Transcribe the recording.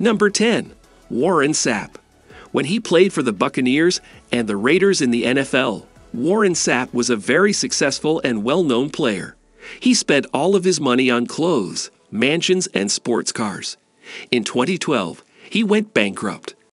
Number 10. Warren Sapp. When he played for the Buccaneers and the Raiders in the NFL, Warren Sapp was a very successful and well known player. He spent all of his money on clothes, mansions, and sports cars. In 2012, he went bankrupt.